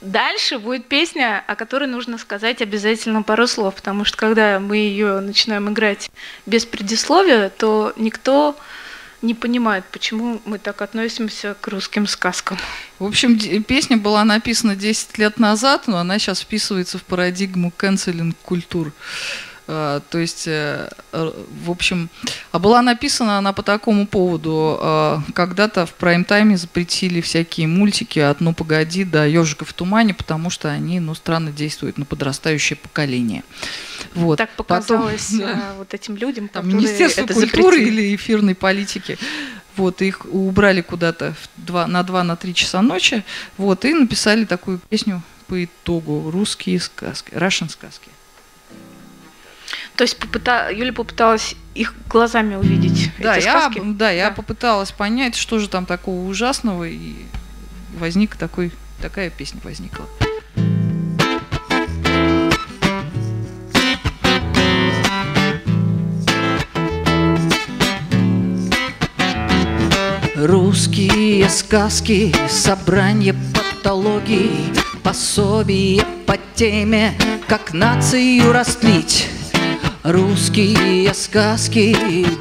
Дальше будет песня, о которой нужно сказать обязательно пару слов, потому что когда мы ее начинаем играть без предисловия, то никто не понимает, почему мы так относимся к русским сказкам. В общем, песня была написана 10 лет назад, но она сейчас вписывается в парадигму канцелинг культур. А, то есть, э, в общем, а была написана она по такому поводу. Когда-то в прайм-тайме запретили всякие мультики от «Ну, погоди» до «Ежика в тумане», потому что они, ну, странно действуют на подрастающее поколение. Вот. Так показалось Потом, да, вот этим людям, там, Министерство это культуры запретили. или эфирной политики. Вот, их убрали куда-то в 2, на 2-3 часа ночи. Вот, и написали такую песню по итогу «Русские сказки», «Russian сказки». То есть попыта... Юля попыталась их глазами увидеть. Да, эти я, сказки? да, да, я попыталась понять, что же там такого ужасного, и возник такой, такая песня возникла. Русские сказки, собрание патологий, пособие по теме, как нацию растлить. Русские сказки,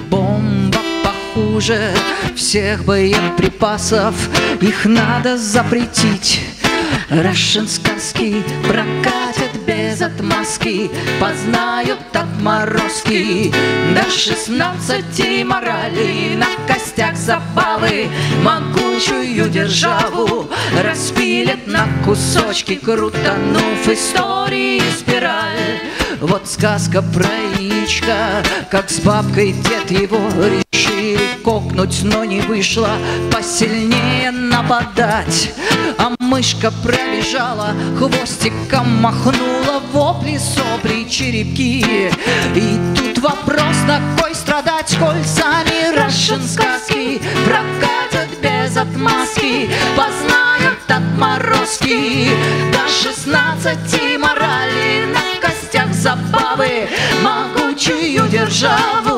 бомба похуже всех боеприпасов, их надо запретить. Russian сказки прокатят без отмазки, Познают отморозки. До шестнадцати морали На костях забавы. Могучую державу Распилят на кусочки. Крутанув истории спираль. Вот сказка про яичко, как с бабкой дед его кокнуть, но не вышло посильнее нападать. А мышка пробежала, хвостиком махнула, вопли, сопли, черепки. И тут вопрос, на кой страдать, коль сами сказки прокатят без отмазки, познают отморозки до шестнадцати морали на костях забавы Могучую державу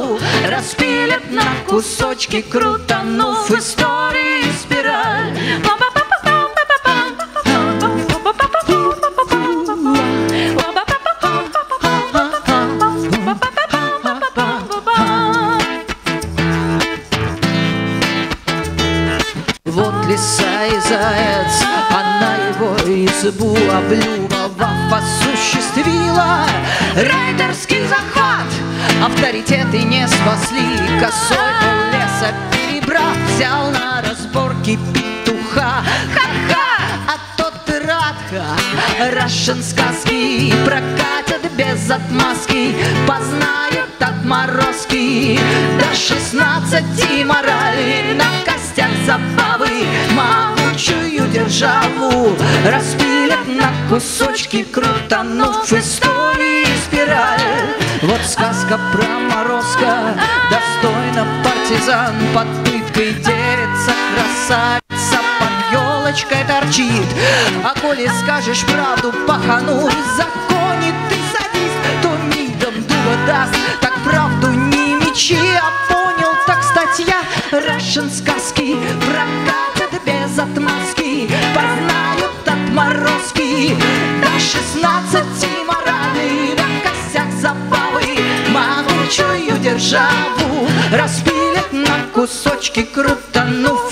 кусочки Крутанув истории спираль Вот лиса и заяц, она его избу облюбовав осуществила Рейдерский захват Авторитеты не спасли Косой пол леса перебрав Взял на разборки петуха. Ха-ха, а тот и рад Russian сказки прокатят без отмазки Познают отморозки. До шестнадцати морали На костях забавы Могучую державу Распилят на кусочки Крутанув истории спираль Вот сказка про морозка. Достойно партизан. Под пыткой девица красавица. Под елочкой торчит. А коли скажешь правду пахану. Законит ты садист То мигом дуба даст. Так правду не мечи. А понял так статья. Russian сказки прокатят без отмазки. Познают отморозки. До шестнадцати Державу Распилят на кусочки Крутанув